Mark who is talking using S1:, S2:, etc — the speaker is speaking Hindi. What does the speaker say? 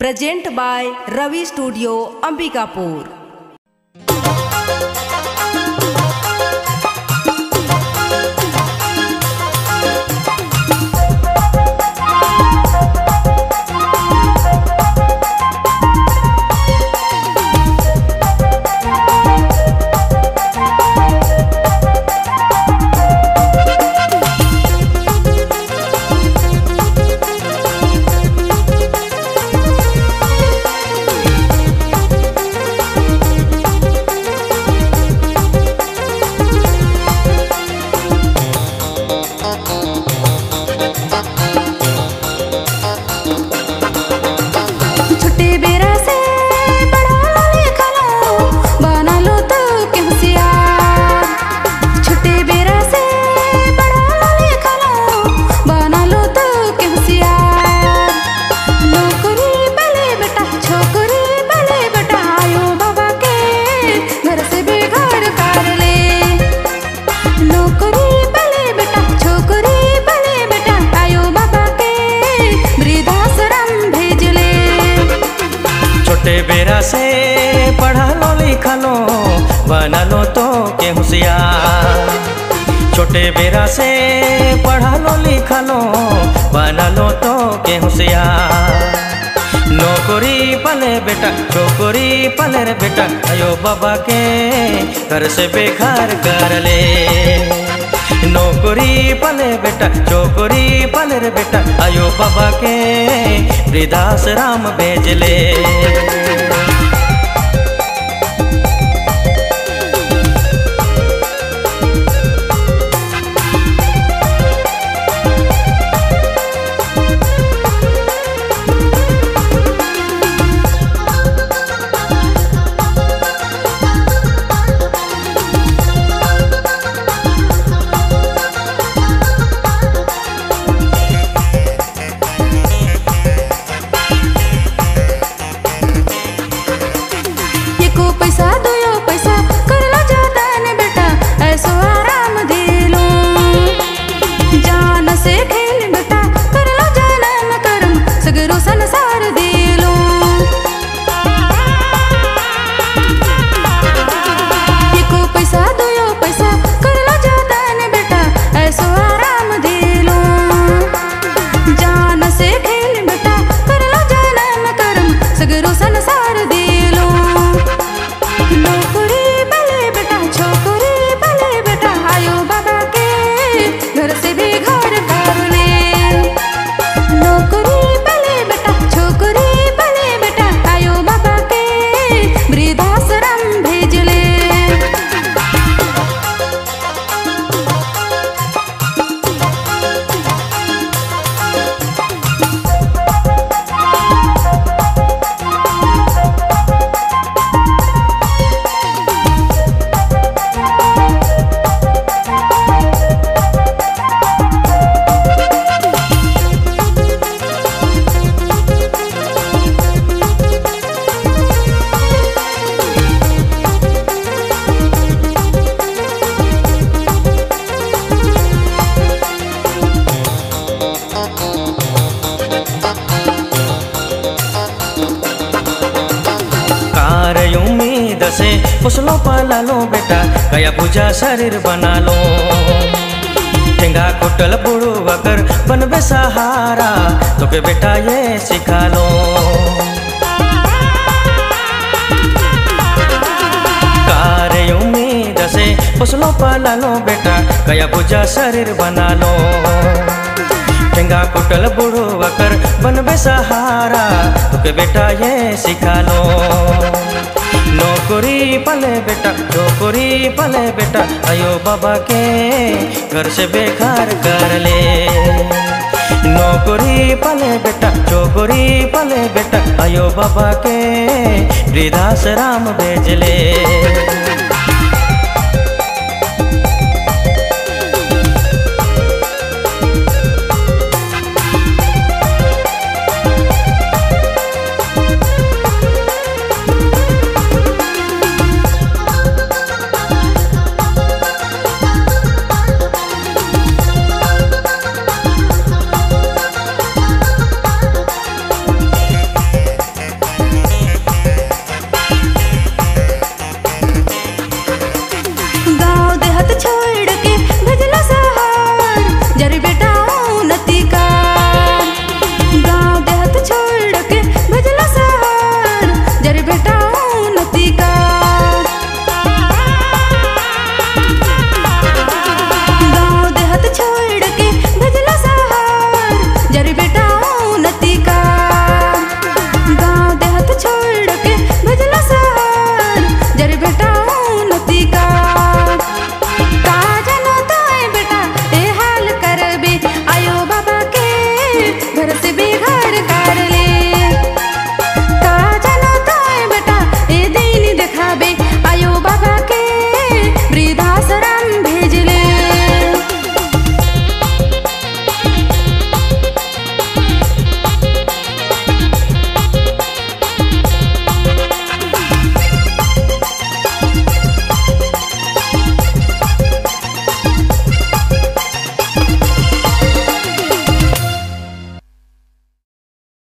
S1: Present by Ravi studio Ambikapur
S2: बेरा से पढ़ा लो,
S3: लिखा लो, बना लो तो के होशियार। छोटे बेरा से पढ़ा लो, लिखा लो, बना लो तो के होशियार। नौकरी पले बेटा छोकरी पले रे बेटा, अयो बाबा के घर से बेकार कर ले। नौकरी पले बेटा छोकरी पले रे बेटा, अयो बाबा के वृद्धाश्रम भेज ले।
S2: कार
S3: से फसलो पाला लो बेटा, गया पूजा शरीर बना लो। ठेंगा कुटल बुड़ू अगर बनबे सहारा तो के बेटा ये सिखा लो। कार उम्मीद से फसलो पाला लो बेटा, गया पूजा शरीर बना लो। ठेंगा कुटल बुढ़ो अकर बनबे सहारा, तुके बेटा ये सिखा लो। नौकरी पले बेटा छोकरी पले बेटा आयो बाबा के घर से बेकार कर ले। नौकरी पले बेटा छोकरी पले बेटा आयो बाबा के वृद्धाश्रम भेज ले।